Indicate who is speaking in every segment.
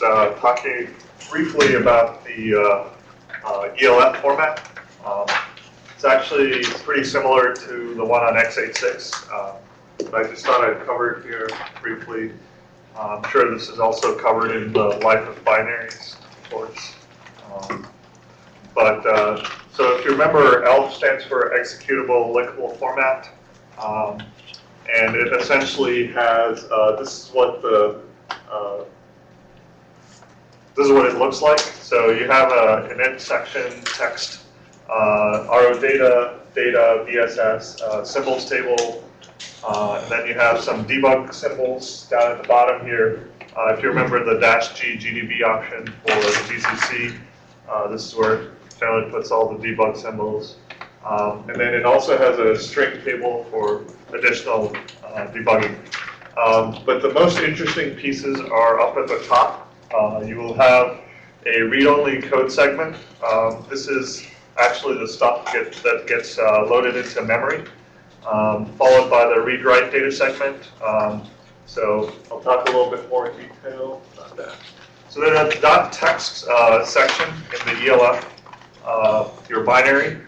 Speaker 1: uh, talking briefly about the uh, uh, ELF format. Um, It's actually pretty similar to the one on x86, uh, but I just thought I'd cover it here briefly. I'm sure this is also covered in the life of binaries course. Um, But, uh, so if you remember, ELF stands for executable linkable format. Um, And it essentially has, uh, this is what the, uh, this is what it looks like. So you have a, an int section, text, uh, RO data, data, VSS, uh, symbols table, uh, and then you have some debug symbols down at the bottom here. Uh, if you remember the dash G GDB option for GCC, uh, this is where it generally puts all the debug symbols. Um, and then it also has a string table for additional uh, debugging. Um, but the most interesting pieces are up at the top. Uh, you will have a read-only code segment. Um, this is actually the stuff get, that gets uh, loaded into memory, um, followed by the read-write data segment. Um, so I'll talk a little bit more in detail about that. So then at the dot text uh, section in the ELF, uh, your binary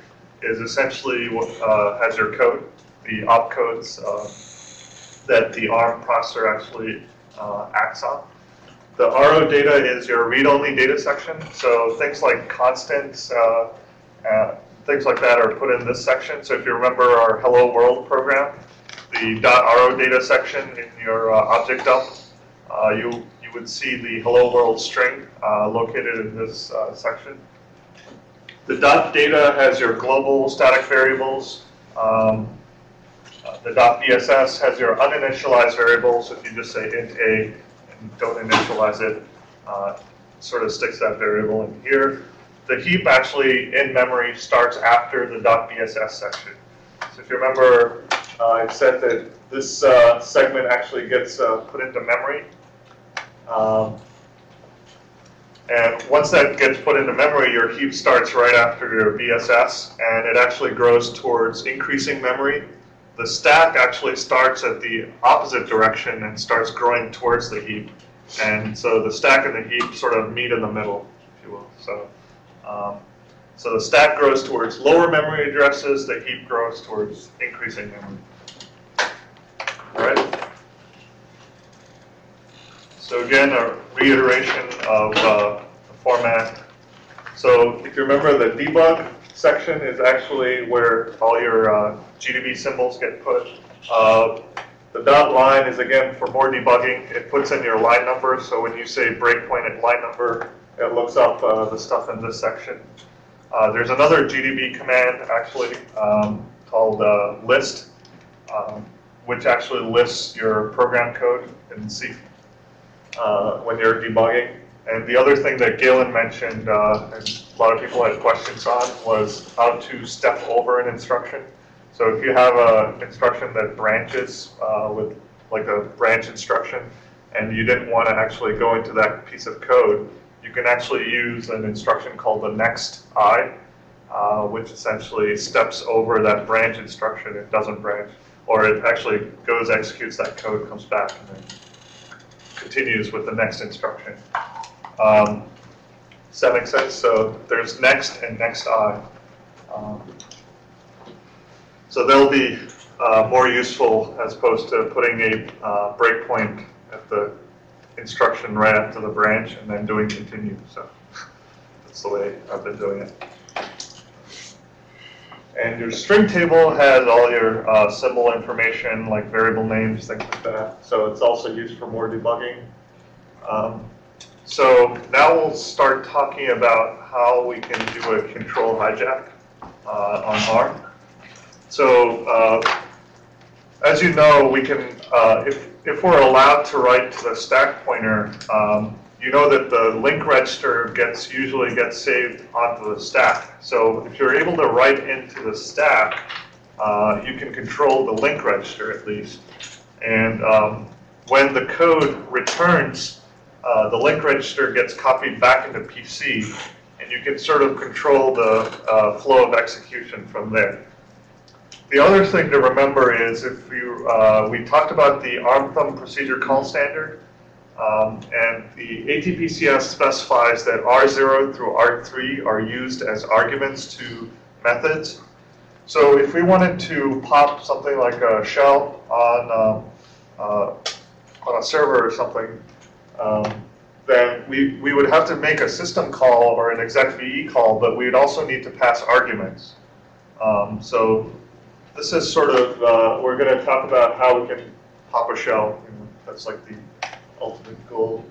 Speaker 1: is essentially what uh, has your code, the opcodes uh, that the ARM processor actually uh, acts on. The RO data is your read-only data section, so things like constants, uh, uh, things like that are put in this section. So if you remember our Hello World program, the .ro data section in your uh, object dump, uh, you, you would see the Hello World string uh, located in this uh, section. The dot data has your global static variables. Um, the dot .bss has your uninitialized variables. If you just say int a don't initialize it, uh, sort of sticks that variable in here. The heap actually in memory starts after the .bss section. So if you remember, uh, I said that this uh, segment actually gets uh, put into memory. Um, and once that gets put into memory, your heap starts right after your BSS, and it actually grows towards increasing memory. The stack actually starts at the opposite direction and starts growing towards the heap. And so the stack and the heap sort of meet in the middle, if you will. So, um, so the stack grows towards lower memory addresses, the heap grows towards increasing memory. All right? So again, a reiteration of uh, the format. So if you remember, the debug section is actually where all your uh, GDB symbols get put. Uh, the dot line is again for more debugging. It puts in your line number, so when you say breakpoint at line number, it looks up uh, the stuff in this section. Uh, there's another GDB command actually um, called uh, list, um, which actually lists your program code in C uh, when you're debugging. And the other thing that Galen mentioned, and a lot of people had questions on, was how to step over an instruction. So if you have an instruction that branches uh, with like a branch instruction, and you didn't want to actually go into that piece of code, you can actually use an instruction called the next i, uh, which essentially steps over that branch instruction. It doesn't branch, or it actually goes, executes that code, comes back, and then continues with the next instruction. Um, does that make sense? So there's next and next i. Um, so they'll be uh, more useful as opposed to putting a uh, breakpoint at the instruction right after the branch and then doing continue. So that's the way I've been doing it. And your string table has all your uh, symbol information, like variable names, things like that. So it's also used for more debugging. Um, so now we'll start talking about how we can do a control hijack uh, on ARM. So uh, as you know, we can, uh, if, if we're allowed to write to the stack pointer, um, you know that the link register gets usually gets saved onto the stack. So if you're able to write into the stack, uh, you can control the link register at least. And um, when the code returns, uh, the link register gets copied back into PC, and you can sort of control the uh, flow of execution from there. The other thing to remember is if you, uh, we talked about the ARM thumb procedure call standard, Um, and the ATPCS specifies that R0 through R3 are used as arguments to methods. So if we wanted to pop something like a shell on, um, uh, on a server or something, um, then we, we would have to make a system call or an execve call, but we'd also need to pass arguments. Um, so this is sort of, uh, we're going to talk about how we can pop a shell. You know, that's like the ultimate goal.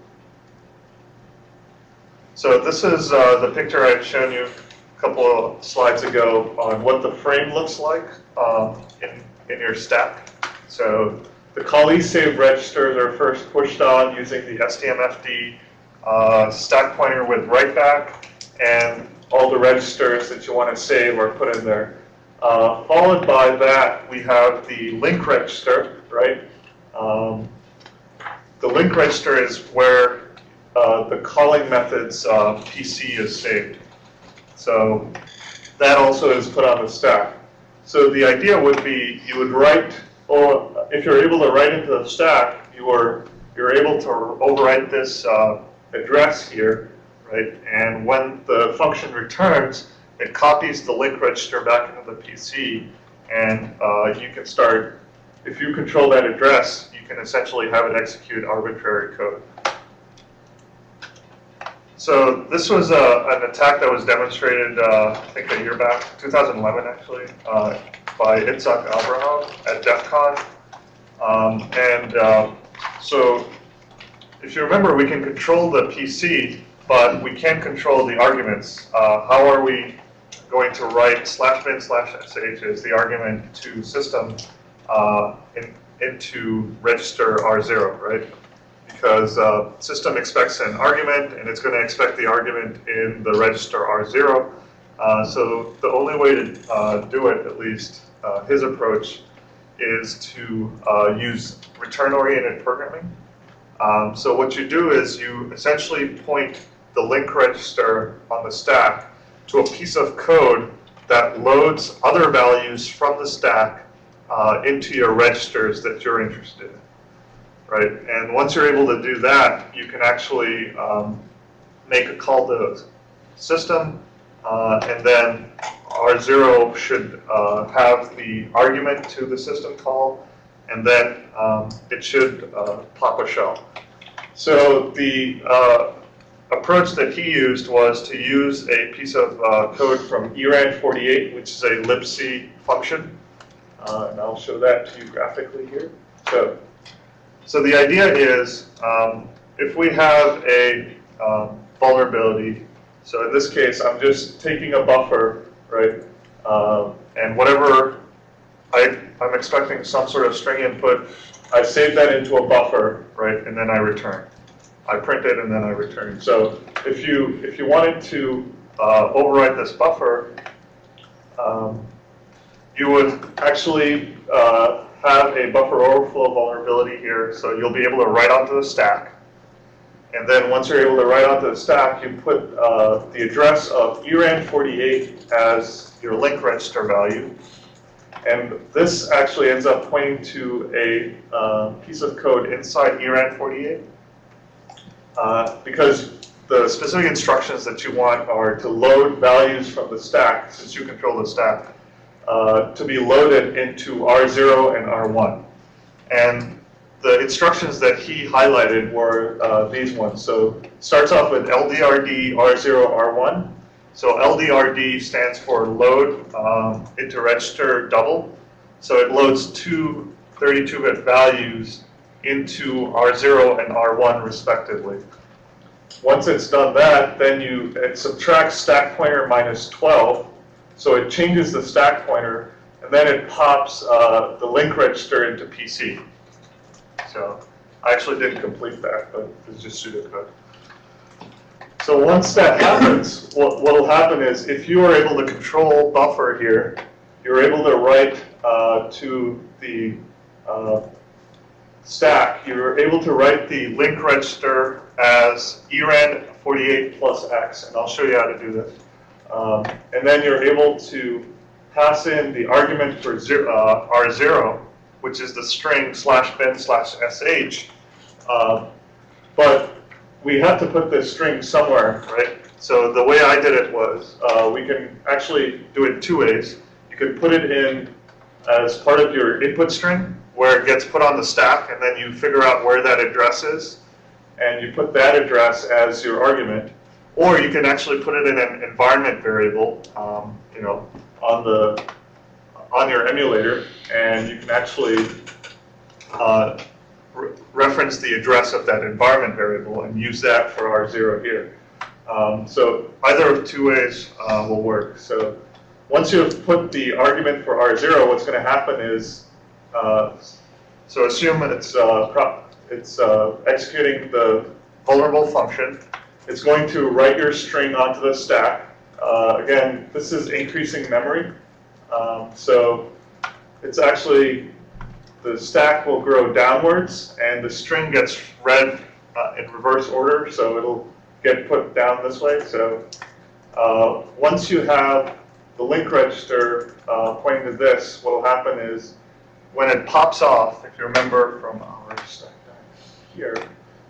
Speaker 1: So this is uh, the picture I had shown you a couple of slides ago on what the frame looks like um, in, in your stack. So the call save registers are first pushed on using the STMFD uh, stack pointer with write back, and all the registers that you want to save are put in there. Uh, followed by that, we have the link register, right? Um, the link register is where uh, the calling method's uh, PC is saved. So that also is put on the stack. So the idea would be you would write, or if you're able to write into the stack, you are you're able to overwrite this uh, address here, right? And when the function returns, it copies the link register back into the PC, and uh, you can start, if you control that address, you can essentially have it execute arbitrary code. So this was uh, an attack that was demonstrated, uh, I think, a year back, 2011 actually, uh, by Itzhak Abraham at DEF CON. Um, and uh, so if you remember, we can control the PC, but we can't control the arguments. Uh, how are we going to write slash bin slash sh as the argument to system uh, in, into register R0, right? Because uh, system expects an argument, and it's going to expect the argument in the register R0. Uh, so the only way to uh, do it, at least uh, his approach, is to use return-oriented programming. Um, so what you do is you essentially point the link register on the stack to a piece of code that loads other values from the stack uh, into your registers that you're interested in, right? And once you're able to do that, you can actually um, make a call to the system, uh, and then R0 should uh, have the argument to the system call, and then um, it should uh, pop a shell. So the uh, approach that he used was to use a piece of uh, code from ERAN48, which is a libc function, uh, and I'll show that to you graphically here. So, so the idea is um, if we have a um, vulnerability, so in this case, I'm just taking a buffer, right, um, and whatever I, I'm expecting some sort of string input. I save that into a buffer, right, and then I return. I print it and then I return. So if you if you wanted to uh, overwrite this buffer, um, you would actually uh, have a buffer overflow vulnerability here. So you'll be able to write onto the stack. And then once you're able to write onto the stack, you put uh, the address of ERAN48 as your link register value. And this actually ends up pointing to a uh, piece of code inside ERAN48. Uh, because the specific instructions that you want are to load values from the stack, since you control the stack, uh, to be loaded into R0 and R1. And the instructions that he highlighted were uh, these ones. So starts off with LDRD R0 R1. So LDRD stands for load um, into register double. So it loads two 32-bit values into R0 and R1 respectively. Once it's done that, then you it subtracts stack pointer minus 12. So it changes the stack pointer, and then it pops uh, the link register into PC. So I actually didn't complete that, but it's just pseudocode. So once that happens, what will happen is if you are able to control buffer here, you're able to write uh, to the uh, stack, you're able to write the link register as ERAN 48 plus X, and I'll show you how to do this. Um, and then you're able to pass in the argument for zero, uh, R0, which is the string slash bin slash sh, uh, But we have to put this string somewhere, right? So the way I did it was, uh, we can actually do it two ways. You can put it in as part of your input string, where it gets put on the stack, and then you figure out where that address is, and you put that address as your argument. Or you can actually put it in an environment variable, um, you know, on the on your emulator, and you can actually uh, re reference the address of that environment variable and use that for R0 here. Um, so either of two ways uh, will work. So once you've put the argument for R0, what's going to happen is, uh, so assume it's, uh, it's uh, executing the vulnerable function. It's going to write your string onto the stack. Uh, again, this is increasing memory. Um, so it's actually, the stack will grow downwards and the string gets read uh, in reverse order, so it'll get put down this way. So uh, once you have the link register uh, pointing to this, what will happen is when it pops off, if you remember from our stack here,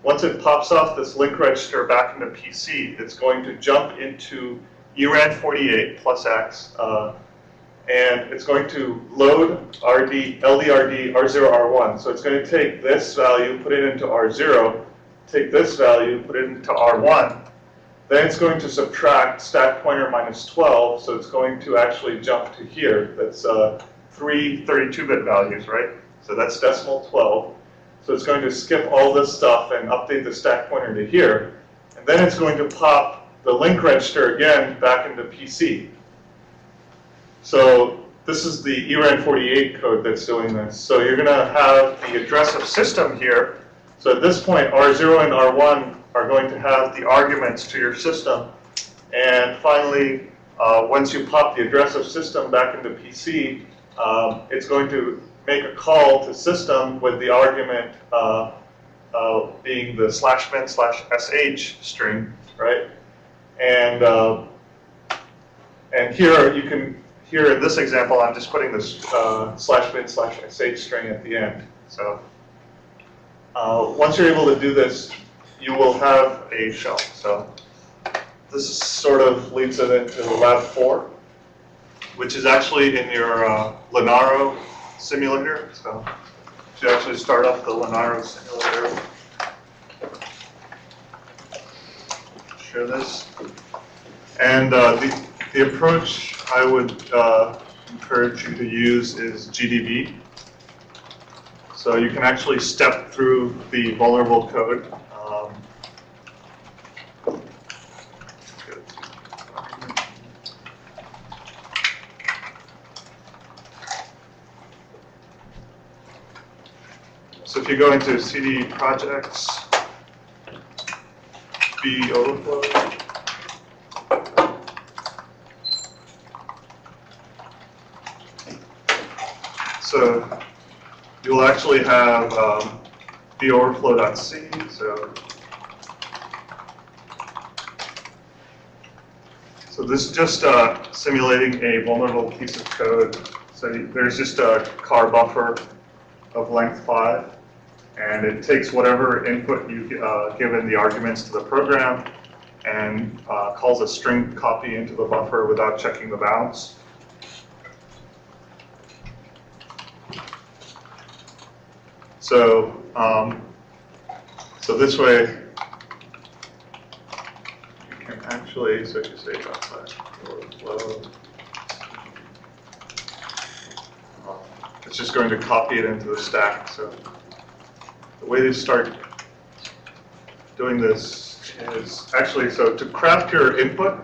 Speaker 1: once it pops off this link register back into PC, it's going to jump into ERAN 48 plus X, uh, and it's going to load RD, LDRD, R0, R1. So it's going to take this value, put it into R0, take this value, put it into R1. Then it's going to subtract stack pointer minus 12, so it's going to actually jump to here. That's uh, three 32-bit values, right? So that's decimal 12. So it's going to skip all this stuff and update the stack pointer to here. And then it's going to pop the link register again back into PC. So this is the ERAN48 code that's doing this. So you're going to have the address of system here. So at this point, R0 and R1 are going to have the arguments to your system. And finally, uh, once you pop the address of system back into PC, um, it's going to make a call to system with the argument uh, uh, being the slash bin slash sh string, right? And uh, and here you can here in this example, I'm just putting this uh, slash bin slash sh string at the end. So uh, once you're able to do this, you will have a shell. So this sort of leads it into lab four, which is actually in your uh, Linaro simulator. So you actually start up the Linaro simulator. Share this. And uh, the, the approach I would uh, encourage you to use is GDB. So you can actually step through the vulnerable code. Um, so if you go into CD projects, B overflow, So you'll actually have um, the overflow.c. So, so this is just uh, simulating a vulnerable piece of code. So there's just a car buffer of length 5, and it takes whatever input you uh, given the arguments to the program and uh, calls a string copy into the buffer without checking the bounds. So, um, so this way, you can actually, so if you say outside flow. It's just going to copy it into the stack. So the way to start doing this is actually, so to craft your input,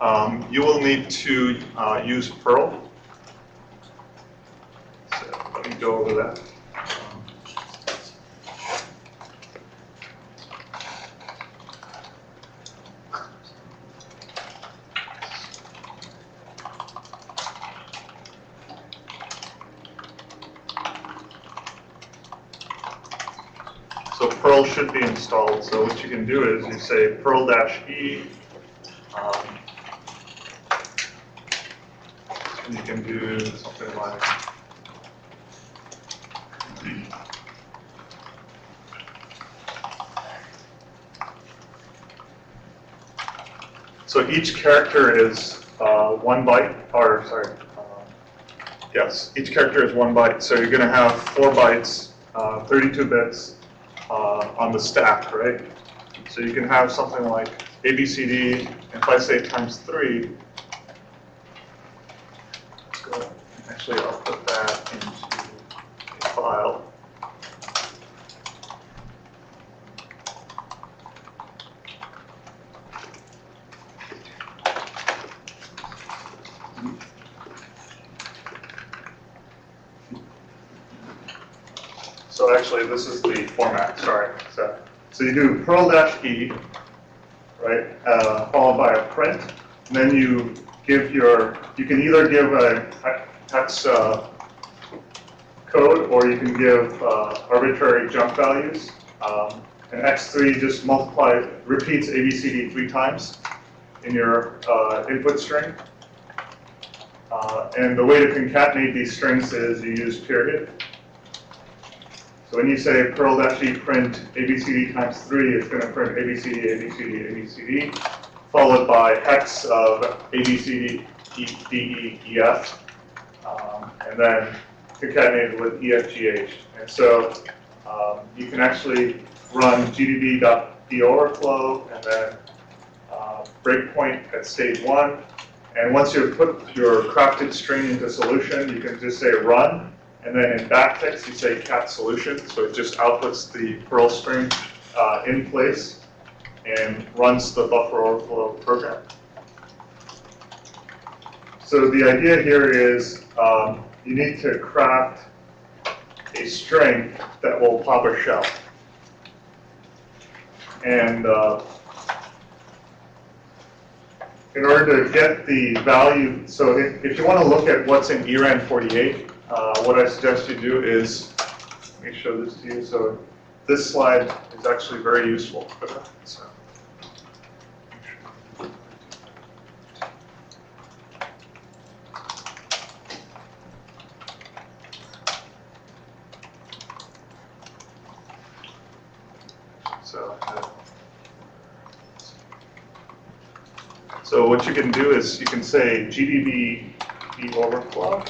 Speaker 1: um, you will need to uh, use Perl go over that. So Perl should be installed. So what you can do is you say Perl-E, um, and you can do something like So each character is uh, one byte, or sorry, uh, yes, each character is one byte. So you're going to have four bytes, uh, 32 bits uh, on the stack, right? So you can have something like ABCD, if I say times three, let's go, actually I'll put that into a file. So actually, this is the format, sorry. So, so you do Perl dash E, right, uh, followed by a print, and then you give your, you can either give a hex uh, code, or you can give uh, arbitrary jump values. Um, and X3 just multiplies, repeats ABCD three times in your uh, input string. Uh, and the way to concatenate these strings is you use period. So when you say Perl E print ABCD times 3, it's going to print ABCD, ABCD, ABCD, followed by hex of ABCD, E, D, E, um, and then concatenated with EFGH. And so um, you can actually run gdb.overflow and then uh, breakpoint at stage 1. And once you've put your crafted string into solution, you can just say run, and then in backticks, you say cat solution, so it just outputs the Perl string uh, in place and runs the buffer overflow program. So the idea here is um, you need to craft a string that will pop a shell. And uh, in order to get the value, so if, if you want to look at what's in ERAN 48, uh, what I suggest you do is, let me show this to you. So this slide is actually very useful for that. So. So, what you can do is you can say GDB overflow.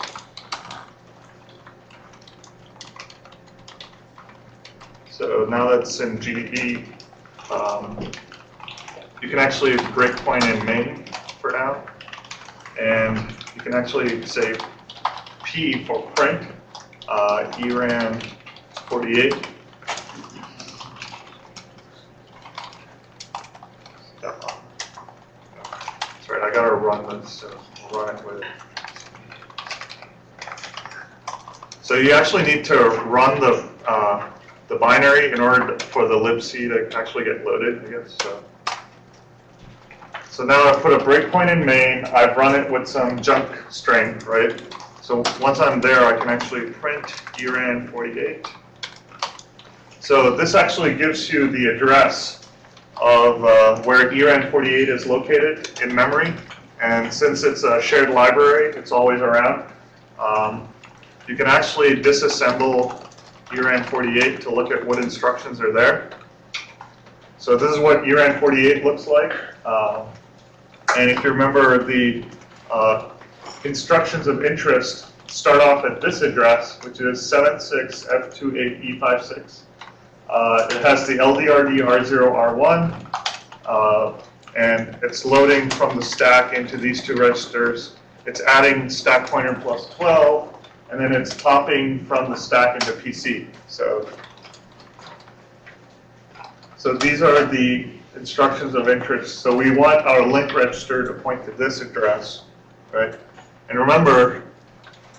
Speaker 1: That's in GDB, um, you can actually breakpoint in main for now. And you can actually say P for print, uh, ERAN 48. Sorry, I gotta run this, so we'll run it with it. So you actually need to run the uh, the binary in order for the libc to actually get loaded, I guess. So. so now I've put a breakpoint in main. I've run it with some junk string, right? So once I'm there, I can actually print ERAN 48. So this actually gives you the address of uh, where ERAN 48 is located in memory. And since it's a shared library, it's always around. Um, you can actually disassemble ERAN 48 to look at what instructions are there. So this is what ERAN 48 looks like. Uh, and if you remember, the uh, instructions of interest start off at this address, which is 76F28E56. Uh, it has the LDRD R0R1, uh, and it's loading from the stack into these two registers. It's adding stack pointer plus 12, and then it's popping from the stack into PC. So, so these are the instructions of interest. So we want our link register to point to this address, right? And remember,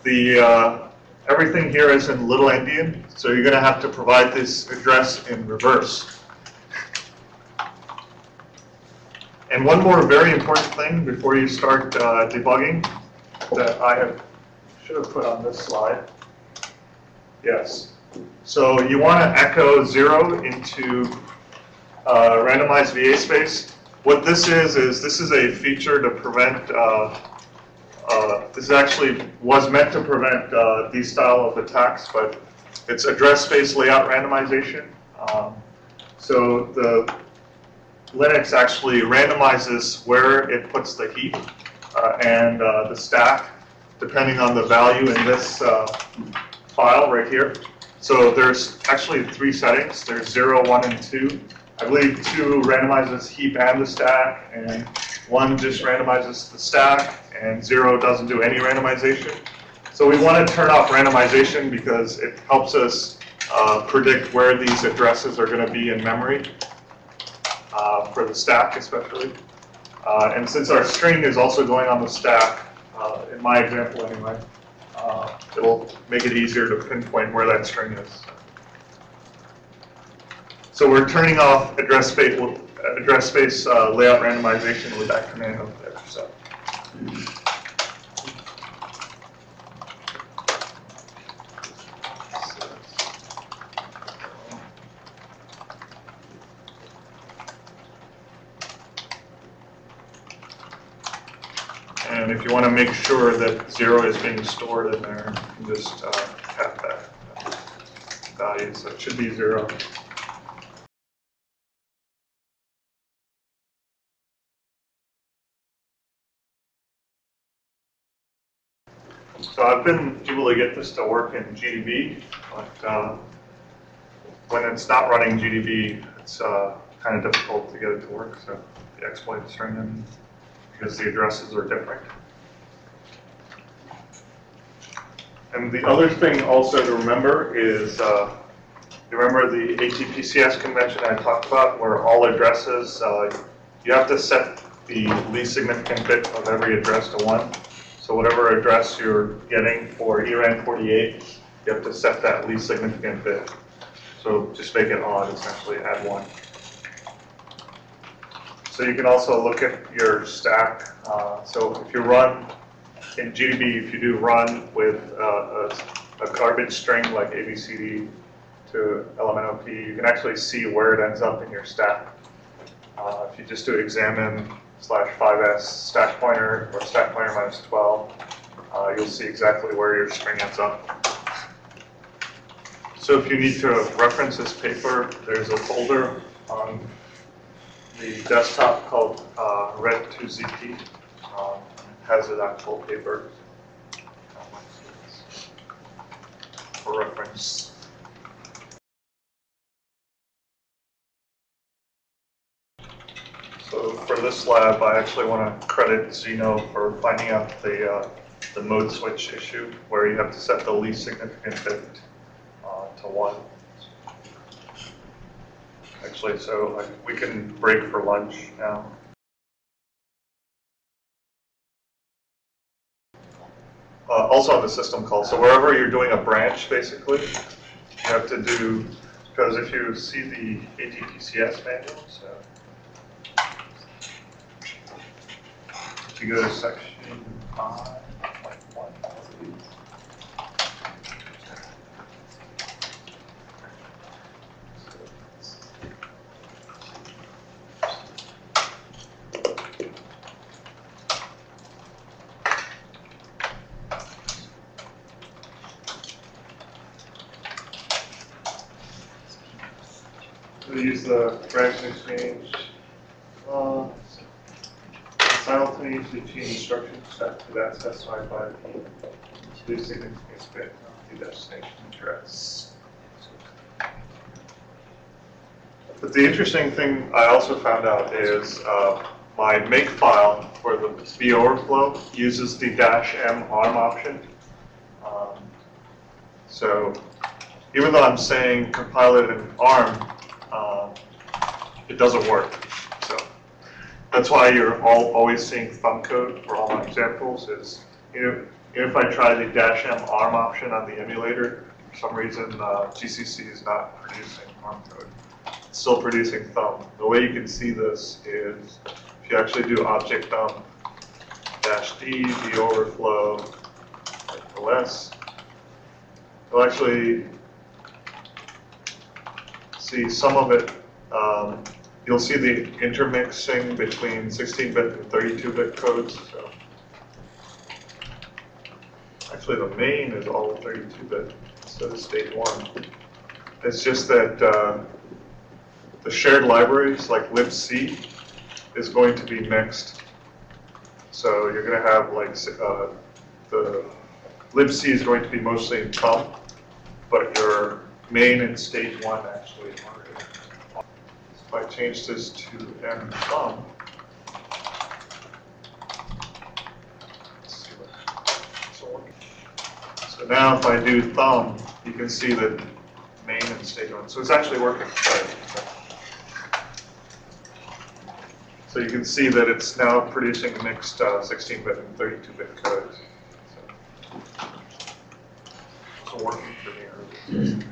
Speaker 1: the uh, everything here is in Little Endian, so you're going to have to provide this address in reverse. And one more very important thing before you start uh, debugging that I have should have put on this slide. Yes. So you want to echo zero into uh, randomized VA space. What this is, is this is a feature to prevent, uh, uh, this actually was meant to prevent uh, these style of attacks, but it's address space layout randomization. Um, so the, Linux actually randomizes where it puts the heap uh, and uh, the stack, depending on the value in this uh, file right here. So there's actually three settings. There's 0, 1, and 2. I believe 2 randomizes heap and the stack, and 1 just randomizes the stack, and 0 doesn't do any randomization. So we want to turn off randomization because it helps us uh, predict where these addresses are going to be in memory, uh, for the stack especially. Uh, and since our string is also going on the stack, uh, in my example anyway, uh, it'll make it easier to pinpoint where that string is. So we're turning off address space, address space uh, layout randomization with that command up there. So. And if you want to make sure that zero is being stored in there, can just uh, that value. So it should be zero. So I've been able to get this to work in GDB, but uh, when it's not running GDB, it's uh, kind of difficult to get it to work. So the exploit string in because the addresses are different. And the other thing also to remember is, uh, remember the ATPCS convention I talked about, where all addresses, uh, you have to set the least significant bit of every address to one. So whatever address you're getting for ERAN 48, you have to set that least significant bit. So just make it odd, essentially, add one. So you can also look at your stack. Uh, so if you run in GDB, if you do run with uh, a, a, garbage string like ABCD to LMNOP, you can actually see where it ends up in your stack. Uh, if you just do examine slash 5s stack pointer or stack pointer minus 12, uh, you'll see exactly where your string ends up. So if you need to reference this paper, there's a folder on the desktop called uh, Red2ZP. Um, has an actual paper for reference. So for this lab, I actually want to credit Zeno for finding out the uh, the mode switch issue, where you have to set the least significant bit uh, to one. Actually, so like, we can break for lunch now. Also on the system call, so wherever you're doing a branch, basically, you have to do, because if you see the ATPCS manual, so. If you go to section 5, we use the branch exchange. Uh, simultaneously change instruction set to that specified by the least significant bit of the destination address. But the interesting thing I also found out is uh, my make file for the B overflow uses the dash M ARM option. Um, so even though I'm saying compile it in ARM, uh, it doesn't work. So that's why you're all always seeing thumb code for all my examples is, you know, if I try the dash M ARM option on the emulator, for some reason uh, GCC is not producing ARM code. It's still producing thumb. The way you can see this is if you actually do object thumb dash D, the overflow, OS, it'll actually see some of it, um, you'll see the intermixing between 16-bit and 32-bit codes. So actually, the main is all 32-bit instead of state one. It's just that uh, the shared libraries like libc is going to be mixed. So you're going to have like uh, the libc is going to be mostly in thumb, but your main and state one actually I change this to m what- so now if I do thumb, you can see that main and state one, so it's actually working. So you can see that it's now producing mixed uh, 16-bit and 32-bit codes. So It's working for me.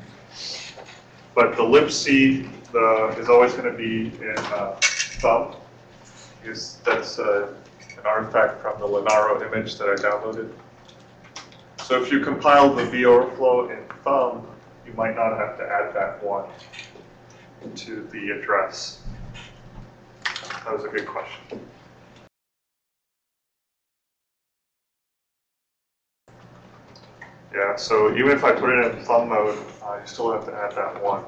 Speaker 1: But the libc the, is always going to be in uh, thumb, because that's uh, an artifact from the Lenaro image that I downloaded. So if you compile the VOverflow in thumb, you might not have to add that one to the address. That was a good question. Yeah, so even if I put it in thumb mode, I still have to add that one.